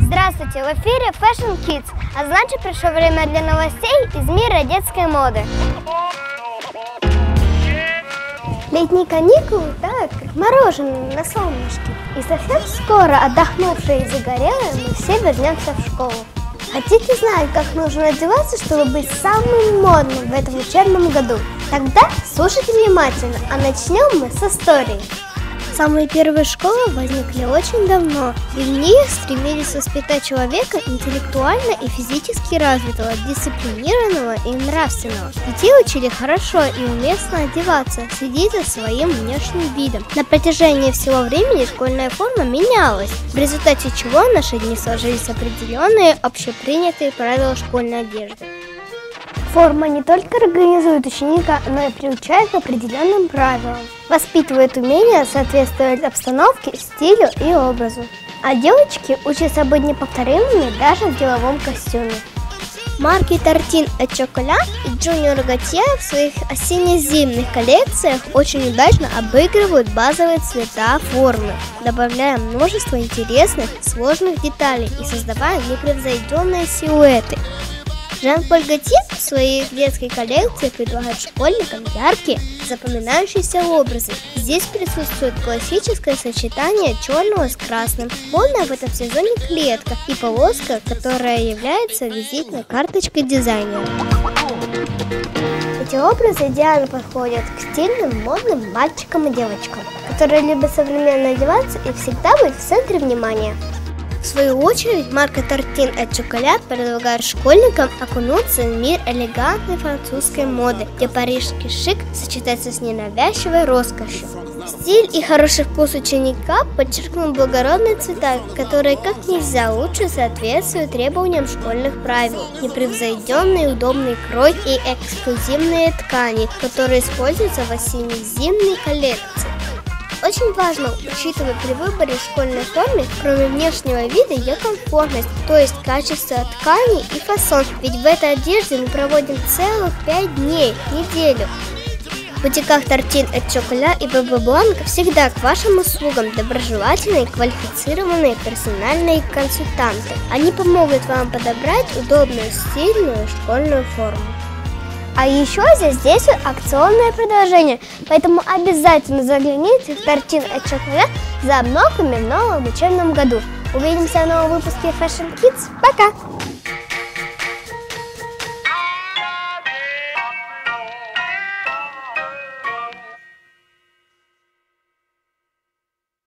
Здравствуйте, в эфире Fashion Kids, а значит пришло время для новостей из мира детской моды. Летние каникулы так, как мороженое на солнышке. И совсем скоро, отдохнувшие и загорелые, мы все вернемся в школу. Хотите знать, как нужно одеваться, чтобы быть самым модным в этом учебном году? Тогда слушайте внимательно, а начнем мы с истории. Самые первые школы возникли очень давно, и в них стремились воспитать человека интеллектуально и физически развитого, дисциплинированного и нравственного. Детей учили хорошо и уместно одеваться, следить за своим внешним видом. На протяжении всего времени школьная форма менялась, в результате чего в наши дни сложились определенные общепринятые правила школьной одежды. Форма не только организует ученика, но и приучает к определенным правилам, воспитывает умение соответствовать обстановке, стилю и образу. А девочки учатся быть неповторимыми даже в деловом костюме. Марки Тартин et Chocolat и Junior Gautier в своих осенне-зимних коллекциях очень удачно обыгрывают базовые цвета формы, добавляя множество интересных, сложных деталей и создавая непревзойденные силуэты. Жан-Поль своей детской коллекции предлагает школьникам яркие, запоминающиеся образы. Здесь присутствует классическое сочетание черного с красным, модная в этом сезоне клетка и полоска, которая является визитной карточкой дизайнера. Эти образы идеально подходят к стильным, модным мальчикам и девочкам, которые любят современно одеваться и всегда быть в центре внимания. В свою очередь, марка Тортин et Chocolat предлагает школьникам окунуться в мир элегантной французской моды, где парижский шик сочетается с ненавязчивой роскошью. Стиль и хороший вкус ученика подчеркнут благородные цвета, которые как нельзя лучше соответствуют требованиям школьных правил. Непревзойденный удобный крой и эксклюзивные ткани, которые используются в осенне-зимней коллекции. Очень важно, учитывать при выборе школьной формы, кроме внешнего вида, ее комфортность, то есть качество ткани и фасон. Ведь в этой одежде мы проводим целых 5 дней, неделю. В бутиках Тортин от Чоколя и Баба Бланка всегда к вашим услугам доброжелательные, квалифицированные персональные консультанты. Они помогут вам подобрать удобную, стильную школьную форму. А еще здесь действует акционное предложение, поэтому обязательно загляните в Тортин от Chocolate за обновками в новом учебном году. Увидимся в новом выпуске Fashion Kids. Пока!